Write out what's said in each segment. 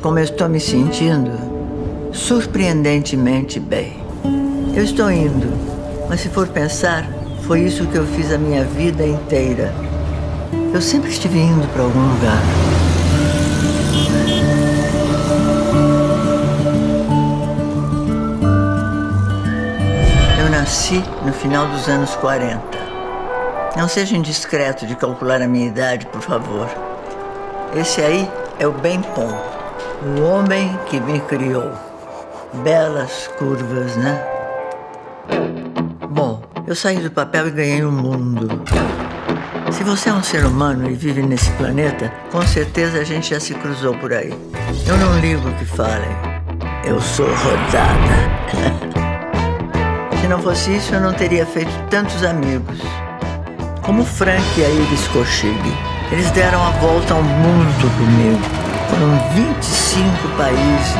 como eu estou me sentindo? Surpreendentemente bem. Eu estou indo, mas se for pensar, foi isso que eu fiz a minha vida inteira. Eu sempre estive indo para algum lugar. Eu nasci no final dos anos 40. Não seja indiscreto de calcular a minha idade, por favor. Esse aí é o Ben Pom, o homem que me criou. Belas curvas, né? Bom, eu saí do papel e ganhei o um mundo. Se você é um ser humano e vive nesse planeta, com certeza a gente já se cruzou por aí. Eu não ligo o que falem. Eu sou rodada. Se não fosse isso, eu não teria feito tantos amigos. Como Frank e a Iris Kochig. Eles deram a volta ao mundo comigo. Foram 25 países.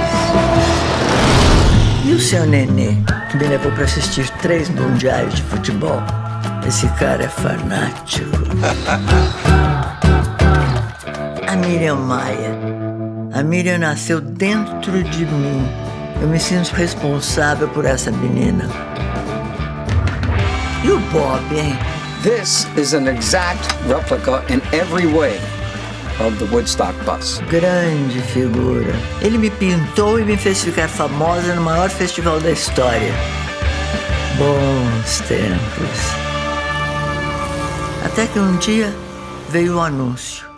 E o seu nenê, que me levou para assistir três mundiais de futebol? Esse cara é fanático. A Miriam Maia. A Miriam nasceu dentro de mim. Eu me sinto responsável por essa menina. E o Bob, hein? This is an exact replica in every way of the Woodstock bus. Grande figura. Ele me pintou e me fez ficar famosa no maior festival da história. Bons tempos. Até que um dia veio o anúncio.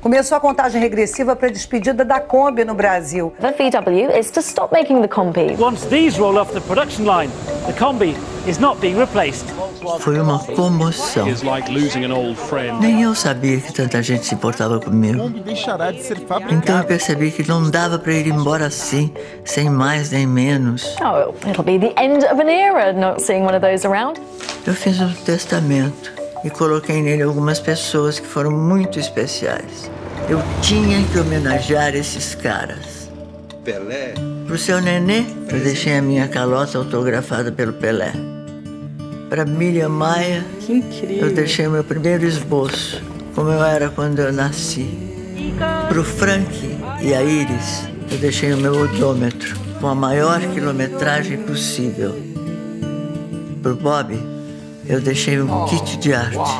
Começou a contagem regressiva para a despedida da Kombi no Brasil. The VW is to stop making the Kombi. Once these roll off the production line, the Kombi is not being replaced. Foi uma comoção. Nem eu sabia que tanta gente se importava comigo. Então eu percebi que não dava para ir embora assim, sem mais nem menos. Oh, it'll be the end of an era not seeing one of those around. Eu fiz um testamento e coloquei nele algumas pessoas que foram muito especiais. Eu tinha que homenagear esses caras. Pelé. Pro seu nenê, eu deixei a minha calota autografada pelo Pelé. Para Miriam Maia, eu deixei meu primeiro esboço, como eu era quando eu nasci. Pro Frank e a Iris, eu deixei o meu odômetro, com a maior quilometragem possível. Pro Bob, eu deixei um kit de arte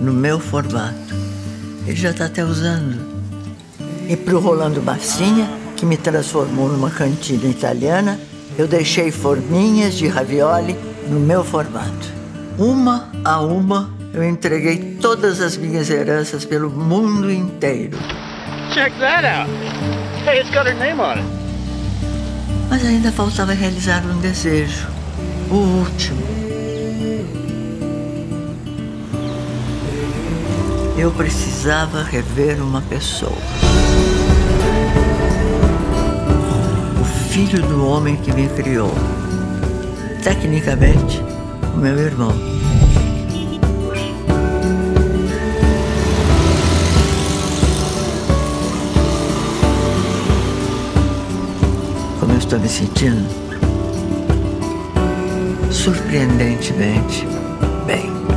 no meu formato. Ele já está até usando. E para o Rolando Massinha, que me transformou numa cantina italiana, eu deixei forminhas de ravioli no meu formato. Uma a uma, eu entreguei todas as minhas heranças pelo mundo inteiro. Check that out. Hey, it's got her name on it. Mas ainda faltava realizar um desejo, o último. Eu precisava rever uma pessoa. Filho do homem que me criou. Tecnicamente, o meu irmão. Como eu estou me sentindo? Surpreendentemente bem.